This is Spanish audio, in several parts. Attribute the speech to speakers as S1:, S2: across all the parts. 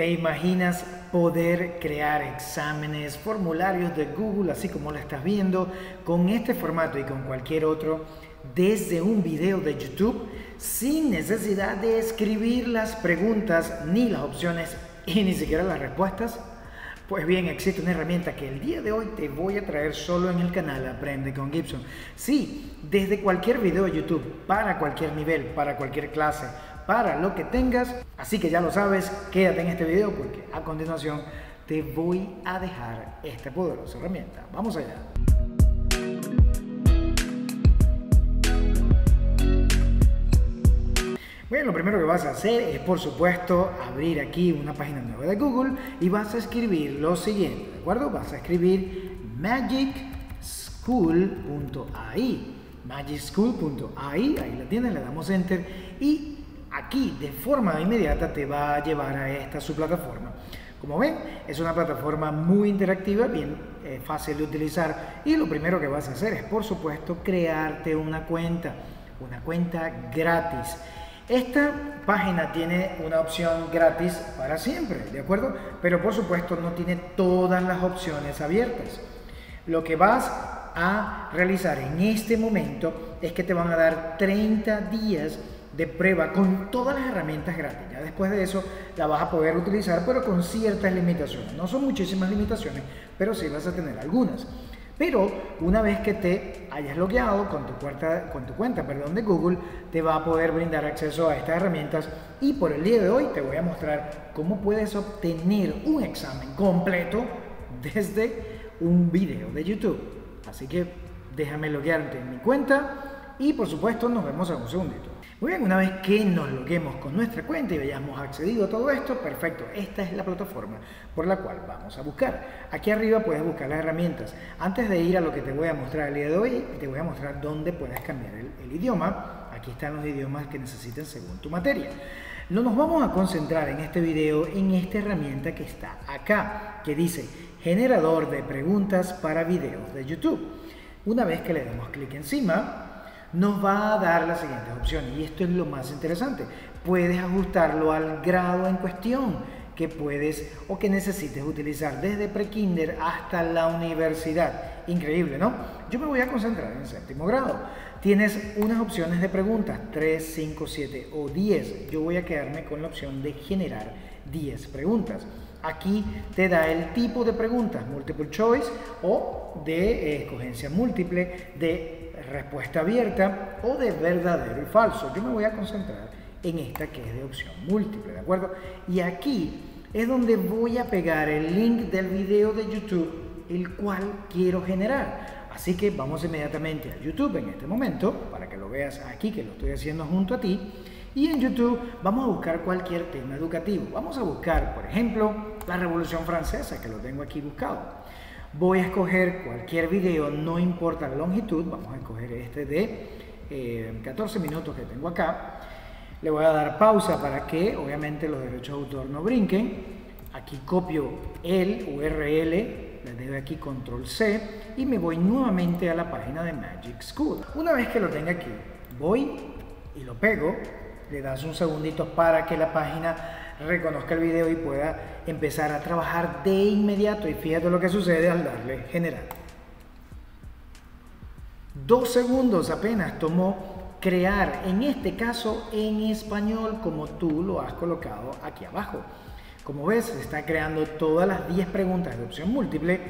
S1: ¿Te imaginas poder crear exámenes, formularios de Google, así como lo estás viendo, con este formato y con cualquier otro, desde un video de YouTube, sin necesidad de escribir las preguntas, ni las opciones y ni siquiera las respuestas? Pues bien, existe una herramienta que el día de hoy te voy a traer solo en el canal Aprende con Gibson. Sí, desde cualquier video de YouTube, para cualquier nivel, para cualquier clase, para lo que tengas. Así que ya lo sabes, quédate en este video porque a continuación te voy a dejar esta poderosa herramienta. Vamos allá. Bueno, lo primero que vas a hacer es, por supuesto, abrir aquí una página nueva de Google y vas a escribir lo siguiente, ¿de acuerdo? Vas a escribir magicschool.ai, magicschool.ai, ahí la tienes, le damos enter y aquí de forma inmediata te va a llevar a esta su plataforma. Como ven, es una plataforma muy interactiva, bien eh, fácil de utilizar y lo primero que vas a hacer es, por supuesto, crearte una cuenta, una cuenta gratis. Esta página tiene una opción gratis para siempre, ¿de acuerdo? Pero por supuesto no tiene todas las opciones abiertas. Lo que vas a realizar en este momento es que te van a dar 30 días de prueba con todas las herramientas gratis. Ya después de eso la vas a poder utilizar, pero con ciertas limitaciones. No son muchísimas limitaciones, pero sí vas a tener algunas. Pero una vez que te hayas logueado con tu, cuenta, con tu cuenta perdón, de Google, te va a poder brindar acceso a estas herramientas y por el día de hoy te voy a mostrar cómo puedes obtener un examen completo desde un video de YouTube. Así que déjame loguearte en mi cuenta y por supuesto nos vemos en un segundito. Muy bien, una vez que nos loguemos con nuestra cuenta y hayamos accedido a todo esto, perfecto, esta es la plataforma por la cual vamos a buscar. Aquí arriba puedes buscar las herramientas. Antes de ir a lo que te voy a mostrar el día de hoy, te voy a mostrar dónde puedes cambiar el, idioma. Aquí están los idiomas que necesites según tu materia. No nos vamos a concentrar en este video en esta herramienta que está acá, que dice generador de preguntas para videos de YouTube. Una vez que le demos clic encima, nos va a dar las siguientes opciones. Y esto es lo más interesante. Puedes ajustarlo al grado en cuestión que puedes o que necesites utilizar desde prekinder hasta la universidad. Increíble, ¿no? Yo me voy a concentrar en séptimo grado. Tienes unas opciones de preguntas, 3, 5, 7 o 10. Yo voy a quedarme con la opción de generar 10 preguntas. Aquí te da el tipo de preguntas, multiple choice o de eh, escogencia múltiple, de respuesta abierta o de verdadero y falso. Yo me voy a concentrar en esta que es de opción múltiple, ¿de acuerdo? Y aquí es donde voy a pegar el link del video de YouTube, el cual quiero generar. Así que vamos inmediatamente a YouTube en este momento, para que lo veas aquí, que lo estoy haciendo junto a ti. Y en YouTube vamos a buscar cualquier tema educativo. Vamos a buscar, por ejemplo, la Revolución Francesa, que lo tengo aquí buscado. Voy a escoger cualquier video, no importa la longitud, vamos a escoger este de 14 eh, minutos que tengo acá. Le voy a dar pausa para que obviamente los derechos de autor no brinquen. Aquí copio el URL, le doy aquí control C y me voy nuevamente a la página de Magic School. Una vez que lo tenga aquí, voy y lo pego le das un segundito para que la página reconozca el video y pueda empezar a trabajar de inmediato. Y fíjate lo que sucede al darle generar. Dos segundos apenas tomó crear, en este caso en español, como tú lo has colocado aquí abajo. Como ves, se está creando todas las 10 preguntas de opción múltiple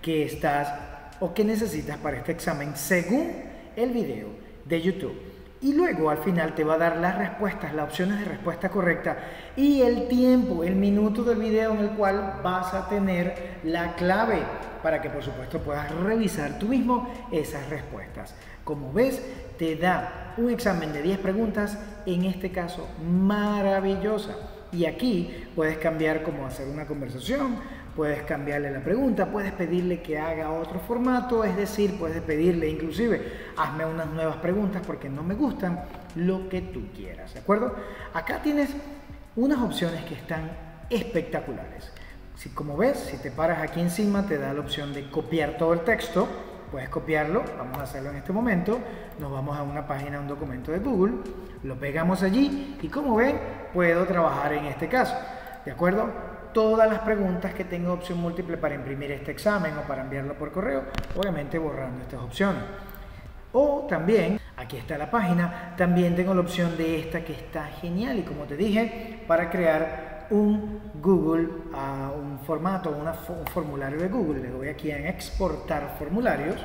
S1: que estás o que necesitas para este examen según el video de YouTube y luego al final te va a dar las respuestas, las opciones de respuesta correcta y el tiempo, el minuto del video en el cual vas a tener la clave para que por supuesto puedas revisar tú mismo esas respuestas. Como ves, te da un examen de 10 preguntas, en este caso maravillosa. Y aquí puedes cambiar cómo hacer una conversación, puedes cambiarle la pregunta, puedes pedirle que haga otro formato, es decir, puedes pedirle inclusive, hazme unas nuevas preguntas porque no me gustan, lo que tú quieras, ¿de acuerdo? Acá tienes unas opciones que están espectaculares. Si como ves, si te paras aquí encima te da la opción de copiar todo el texto, puedes copiarlo, vamos a hacerlo en este momento, nos vamos a una página, un documento de Google, lo pegamos allí y como ven, puedo trabajar en este caso, ¿de acuerdo? Todas las preguntas que tenga opción múltiple para imprimir este examen o para enviarlo por correo, obviamente borrando estas opciones. O también, aquí está la página, también tengo la opción de esta que está genial y como te dije, para crear un Google, un formato, un formulario de Google. Le doy aquí en exportar formularios.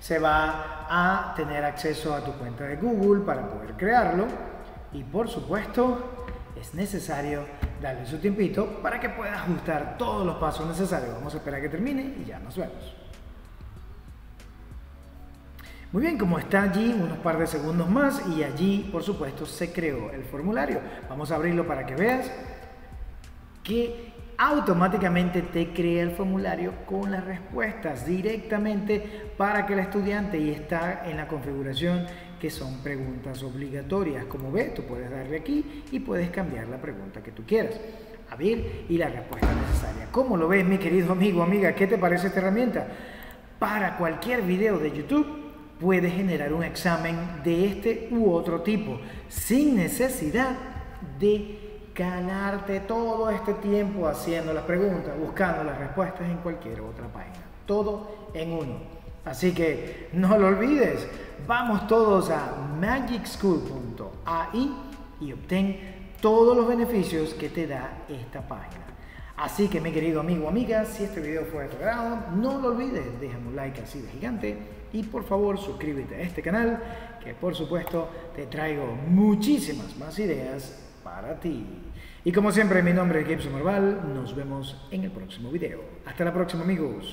S1: Se va a tener acceso a tu cuenta de Google para poder crearlo. Y por supuesto, es necesario darle su tiempito para que pueda ajustar todos los pasos necesarios. Vamos a esperar a que termine y ya nos vemos. Muy bien, como está allí unos par de segundos más y allí, por supuesto, se creó el formulario. Vamos a abrirlo para que veas que automáticamente te crea el formulario con las respuestas directamente para que el estudiante y está en la configuración que son preguntas obligatorias. Como ves, tú puedes darle aquí y puedes cambiar la pregunta que tú quieras. A ver, y la respuesta necesaria. ¿Cómo lo ves, mi querido amigo, amiga? ¿Qué te parece esta herramienta? Para cualquier video de YouTube puedes generar un examen de este u otro tipo sin necesidad de ganarte todo este tiempo haciendo las preguntas, buscando las respuestas en cualquier otra página. Todo en uno. Así que no lo olvides. Vamos todos a magicschool.ai y obtén todos los beneficios que te da esta página. Así que mi querido amigo amiga, si este video fue de tu agrado, no lo olvides, déjame un like así de gigante y por favor suscríbete a este canal que por supuesto te traigo muchísimas más ideas para ti. Y como siempre, mi nombre es Gibson Marval, nos vemos en el próximo video. Hasta la próxima amigos.